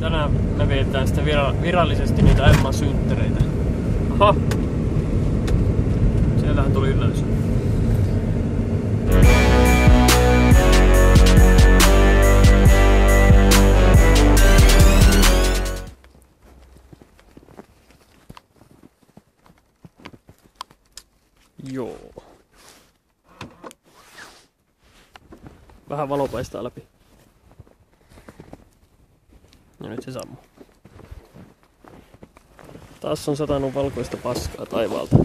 tänään me vietetään sitten vira- virallisesti niitä Emman synttereitä. Oho! Sieltähän tuli yleisö. Joo. Vähän valo paistaa läpi. Nyt se sammuu. Taas on satanut valkoista paskaa taivaalta.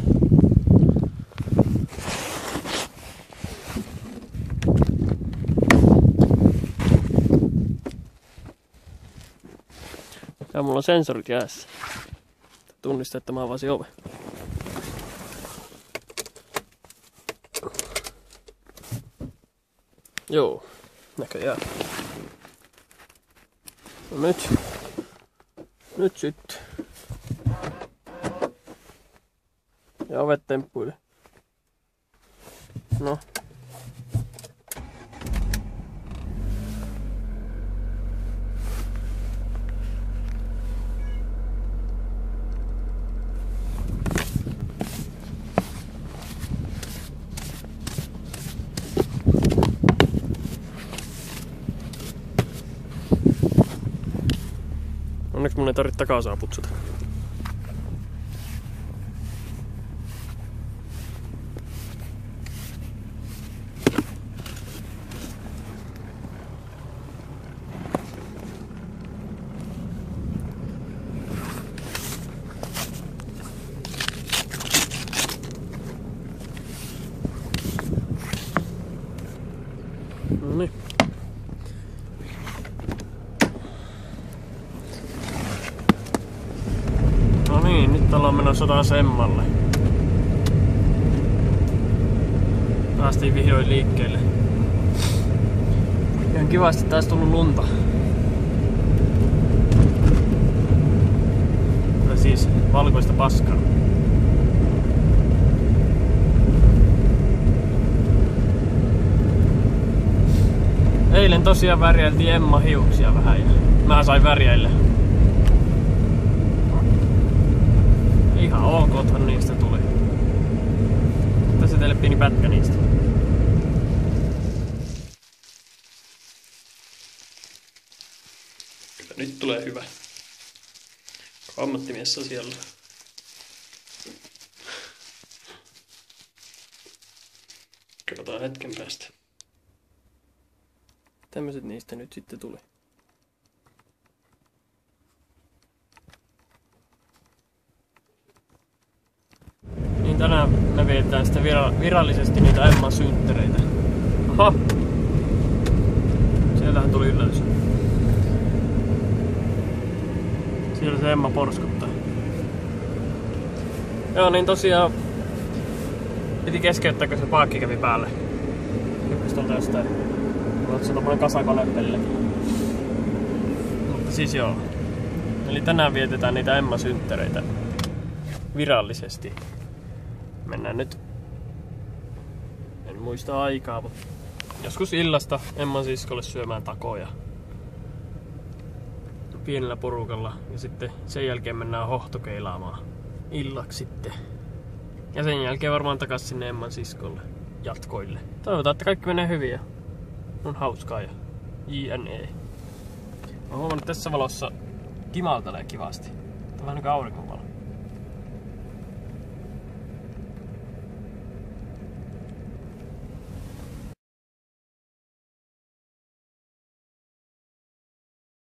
Ja mulla on sensorit jäässä. Tunnista, että mä avasin oven. Joo, näköjään. No nyt. Nyt sitten. Ja ovet temppuille. No. Onneksi mun ei tarvitse takaosaa putsata. No niin. No niin, nyt ollaan menossa taas Emmalle. Päästiin vihdoin liikkeelle. Ihan kivasti taas tullut lunta. Tai siis valkoista paskaa. Eilen tosiaan värjäiltiin Emma hiuksia vähän ja mä sain värjäillä. Ihan okothan niistä tuli. Tässä teille pieni pätkä niistä. Kyllä nyt tulee hyvä. Ammattimies siellä. Katsotaan hetken päästä. Tämmöset niistä nyt sitten tuli. Tänään me vietetään sitten vira- virallisesti niitä Emman synttereitä. Oho! Sieltähän tuli yleisö. Siellä se Emma porskuttaa. Joo, niin tosiaan piti keskeyttää, kun se paakki kävi päälle. Hyppäsi tuolta jostain. Mulla on tommonen kasakone pelilläkin. Mutta siis joo. Eli tänään vietetään niitä Emma synttereitä virallisesti. Mennään nyt. En muista aikaa, mutta joskus illasta Emman siskolle syömään takoja. Pienellä porukalla. Ja sitten sen jälkeen mennään hohtokeilaamaan illaksi sitten. Ja sen jälkeen varmaan takas sinne Emman siskolle jatkoille. Toivotaan, että kaikki menee hyvin ja on hauskaa ja JNE. Mä huomannut että tässä valossa kimaltelee kivasti. Tämä on vähän niin kuin auringonvalo.